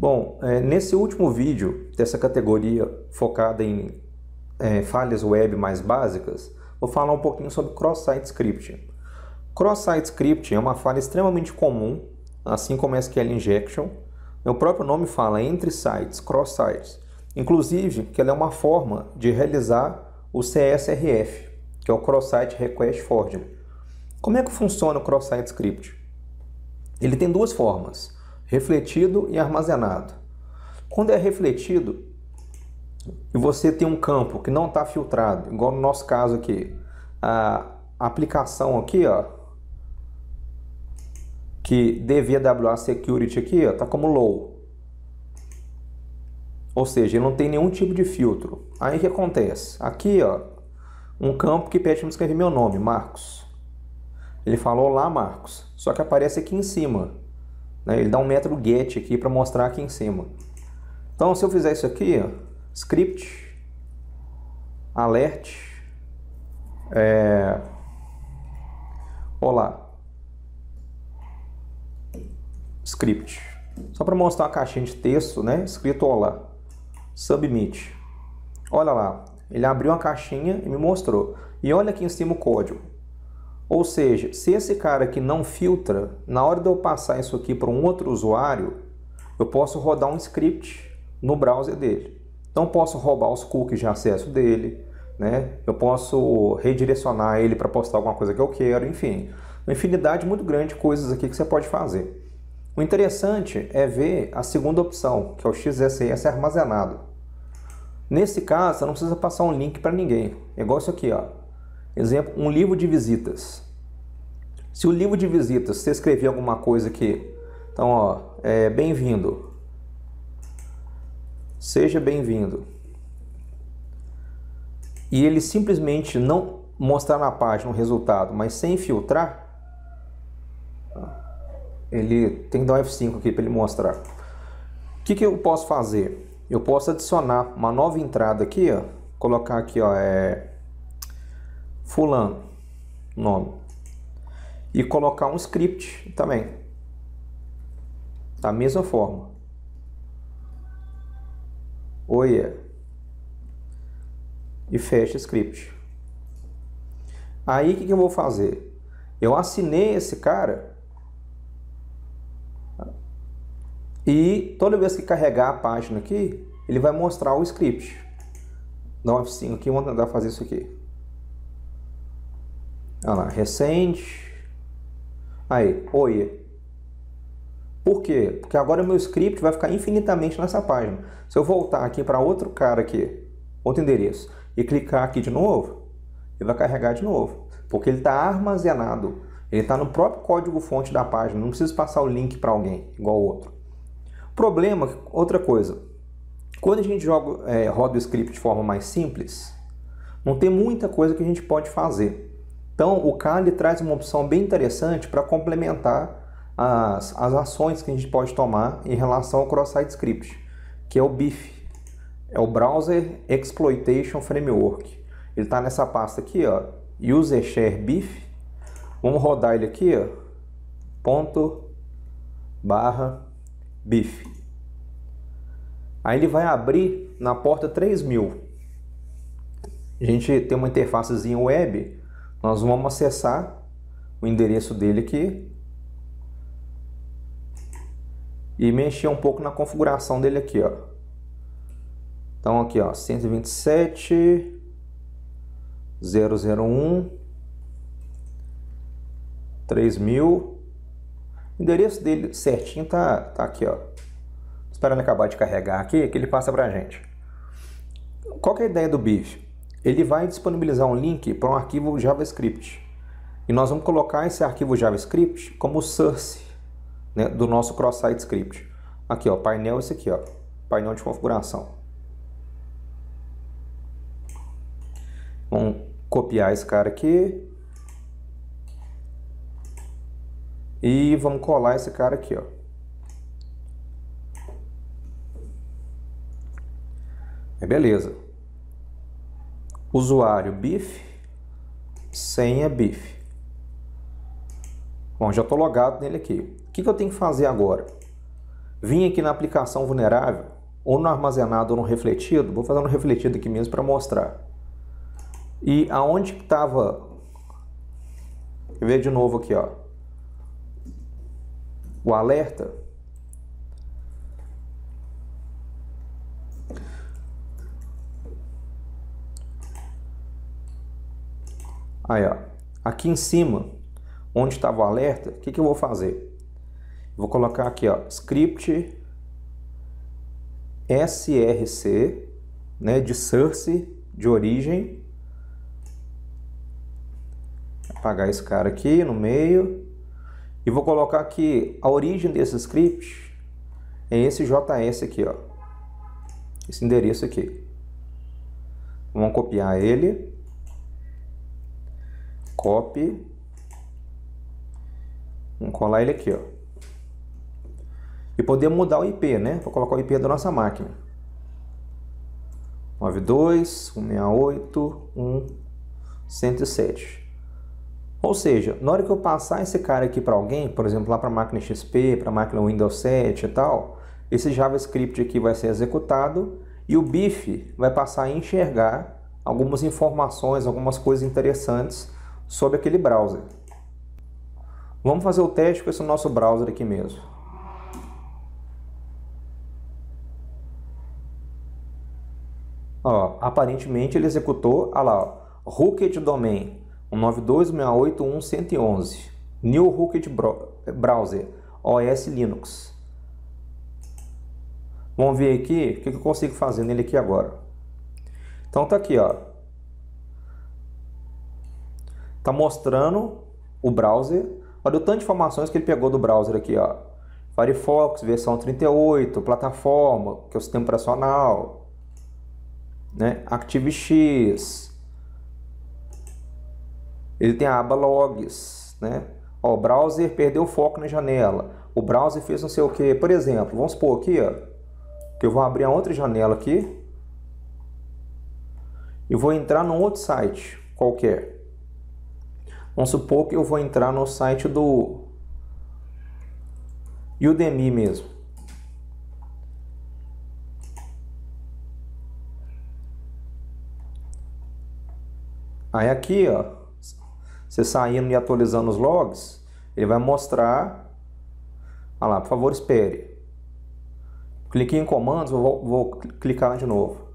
Bom, é, nesse último vídeo dessa categoria focada em é, falhas web mais básicas, vou falar um pouquinho sobre cross-site scripting. Cross-site scripting é uma falha extremamente comum, assim como SQL injection. O próprio nome fala entre sites, cross-sites. Inclusive, que ela é uma forma de realizar o CSRF, que é o Cross-Site Request Forgery. Como é que funciona o Cross-Site Script? Ele tem duas formas refletido e armazenado. Quando é refletido e você tem um campo que não está filtrado, igual no nosso caso aqui, a aplicação aqui, ó, que DVWA Security aqui, ó, tá como low. Ou seja, ele não tem nenhum tipo de filtro. Aí o que acontece? Aqui, ó, um campo que pede para escrever meu nome, Marcos. Ele falou lá, Marcos, só que aparece aqui em cima. Né? Ele dá um método get aqui para mostrar aqui em cima. Então, se eu fizer isso aqui, ó, script, alert, é, olá, script, só para mostrar a caixinha de texto, né, escrito olá, submit. Olha lá, ele abriu uma caixinha e me mostrou. E olha aqui em cima o código. Ou seja, se esse cara aqui não filtra, na hora de eu passar isso aqui para um outro usuário, eu posso rodar um script no browser dele. Então posso roubar os cookies de acesso dele, né? Eu posso redirecionar ele para postar alguma coisa que eu quero, enfim, uma infinidade muito grande de coisas aqui que você pode fazer. O interessante é ver a segunda opção, que é o XSS armazenado. Nesse caso, você não precisa passar um link para ninguém. É igual isso aqui, ó. Exemplo, um livro de visitas. Se o livro de visitas você escrever alguma coisa aqui, então, ó, é bem-vindo. Seja bem-vindo. E ele simplesmente não mostrar na página o resultado, mas sem filtrar, ele tem que dar um F5 aqui para ele mostrar. O que, que eu posso fazer? Eu posso adicionar uma nova entrada aqui, ó, colocar aqui, ó, é fulano, nome. E colocar um script também. Da mesma forma. Oie. E fecha script. Aí o que, que eu vou fazer? Eu assinei esse cara e toda vez que carregar a página aqui, ele vai mostrar o script. Dá um F5 aqui, vamos tentar fazer isso aqui. Olha lá, recente. Aí, oi. Por quê? Porque agora o meu script vai ficar infinitamente nessa página. Se eu voltar aqui para outro cara aqui, outro endereço, e clicar aqui de novo, ele vai carregar de novo. Porque ele está armazenado. Ele está no próprio código-fonte da página. Não precisa passar o link para alguém, igual o outro. Problema, outra coisa. Quando a gente joga, é, roda o script de forma mais simples, não tem muita coisa que a gente pode fazer. Então, o Kali traz uma opção bem interessante para complementar as, as ações que a gente pode tomar em relação ao Cross-Site Script, que é o BIF, é o Browser Exploitation Framework. Ele está nessa pasta aqui, ó, User Share BIF. Vamos rodar ele aqui, ó, ponto barra BIF. Aí ele vai abrir na porta 3000. A gente tem uma interfacezinha web nós vamos acessar o endereço dele aqui e mexer um pouco na configuração dele aqui, ó. Então aqui, ó, 127 001 3000 o endereço dele certinho tá, tá aqui, ó. Esperando acabar de carregar aqui, que ele passa pra gente. Qual é a ideia do BIF? Ele vai disponibilizar um link para um arquivo JavaScript. E nós vamos colocar esse arquivo JavaScript como source né, do nosso cross-site script. Aqui, ó, painel esse aqui, ó, painel de configuração. Vamos copiar esse cara aqui. E vamos colar esse cara aqui, ó. É beleza usuário BIF, senha BIF. Bom, já estou logado nele aqui. O que, que eu tenho que fazer agora? vim aqui na aplicação vulnerável, ou no armazenado ou no refletido, vou fazer no refletido aqui mesmo para mostrar. E aonde que estava, ver de novo aqui, ó, o alerta, Aí, ó, aqui em cima, onde estava o alerta, o que, que eu vou fazer? Vou colocar aqui, ó, script src, né, de source, de origem. Apagar esse cara aqui no meio. E vou colocar aqui a origem desse script é esse JS aqui, ó. Esse endereço aqui. Vamos copiar ele copy, vamos colar ele aqui, ó. E poder mudar o IP, né? Para colocar o IP da nossa máquina. 92.168.1.107. Ou seja, na hora que eu passar esse cara aqui para alguém, por exemplo, lá para a máquina XP, para a máquina Windows 7 e tal, esse JavaScript aqui vai ser executado e o BIF vai passar a enxergar algumas informações, algumas coisas interessantes sobre aquele browser. Vamos fazer o teste com esse nosso browser aqui mesmo. Ó, aparentemente ele executou, olha lá, ó, Rocket Domain 192.168.1.111 New Rocket Browser OS Linux. Vamos ver aqui o que eu consigo fazer nele aqui agora. Então tá aqui, ó. Tá mostrando o browser. Olha o tanto de informações que ele pegou do browser aqui, ó. Firefox, versão 38, plataforma, que é o sistema operacional, né? ActiveX. Ele tem a aba logs, né? Ó, o browser perdeu o foco na janela. O browser fez não sei o que. Por exemplo, vamos supor aqui, ó, que eu vou abrir a outra janela aqui e vou entrar num outro site qualquer. Vamos supor que eu vou entrar no site do Udemy mesmo. Aí aqui, ó, você saindo e atualizando os logs, ele vai mostrar. Olha lá, por favor, espere. Cliquei em comandos, vou, vou clicar de novo.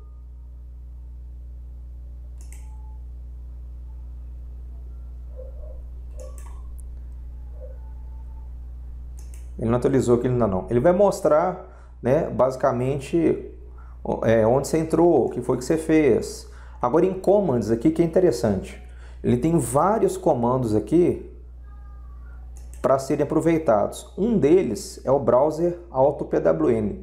Ele não atualizou aqui ainda não. Ele vai mostrar, né, basicamente, é, onde você entrou, o que foi que você fez. Agora em commands aqui que é interessante. Ele tem vários comandos aqui para serem aproveitados. Um deles é o browser AutoPWN.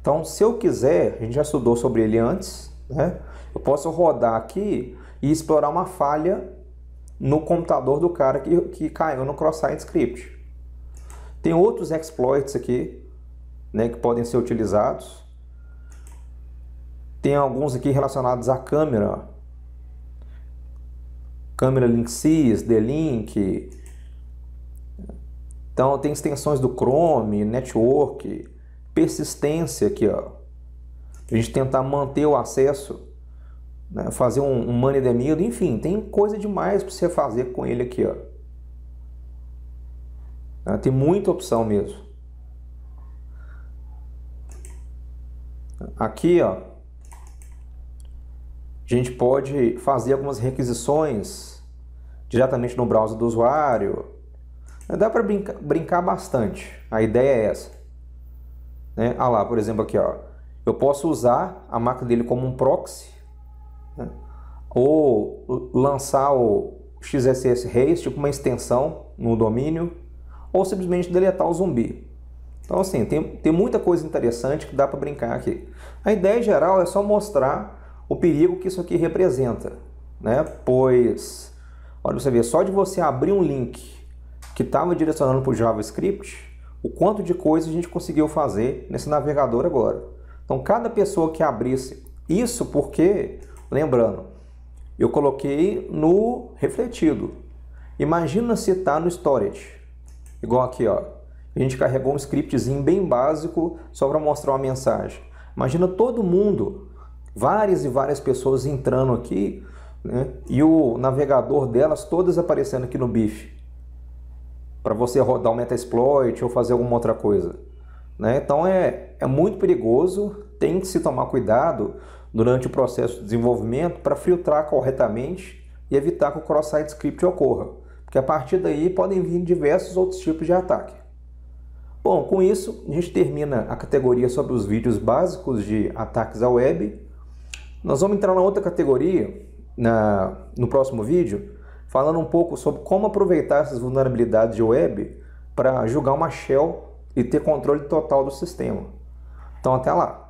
Então, se eu quiser, a gente já estudou sobre ele antes, né? Eu posso rodar aqui e explorar uma falha no computador do cara que, que caiu no cross-site script. Tem outros exploits aqui né, que podem ser utilizados. Tem alguns aqui relacionados à câmera. Câmera Linksys, D-Link. Então tem extensões do Chrome, Network, persistência aqui, ó. A gente tentar manter o acesso, né, fazer um, um money middle, enfim, tem coisa demais para você fazer com ele aqui, ó. Tá? Tem muita opção mesmo. Aqui, ó, a gente pode fazer algumas requisições diretamente no browser do usuário. Dá para brincar, bastante. A ideia é essa. Né? Ah lá, por exemplo, aqui, ó, eu posso usar a máquina dele como um proxy, né? ou lançar o XSS Race, tipo uma extensão no domínio ou simplesmente deletar o zumbi. Então, assim, tem, tem muita coisa interessante que dá para brincar aqui. A ideia geral é só mostrar o perigo que isso aqui representa, né? Pois, olha, você vê, só de você abrir um link que estava direcionando para o JavaScript, o quanto de coisa a gente conseguiu fazer nesse navegador agora. Então, cada pessoa que abrisse isso, porque, lembrando, eu coloquei no refletido. Imagina se está no storage. Igual aqui, ó. a gente carregou um scriptzinho bem básico só para mostrar uma mensagem. Imagina todo mundo, várias e várias pessoas entrando aqui né, e o navegador delas todas aparecendo aqui no BIF para você rodar o Metasploit ou fazer alguma outra coisa. Né? Então é, é muito perigoso, tem que se tomar cuidado durante o processo de desenvolvimento para filtrar corretamente e evitar que o cross-site script ocorra, porque a partir daí podem vir diversos outros tipos de ataque. Bom, com isso a gente termina a categoria sobre os vídeos básicos de ataques à web. Nós vamos entrar na outra categoria na, no próximo vídeo, falando um pouco sobre como aproveitar essas vulnerabilidades de web para julgar uma shell e ter controle total do sistema. Então até lá!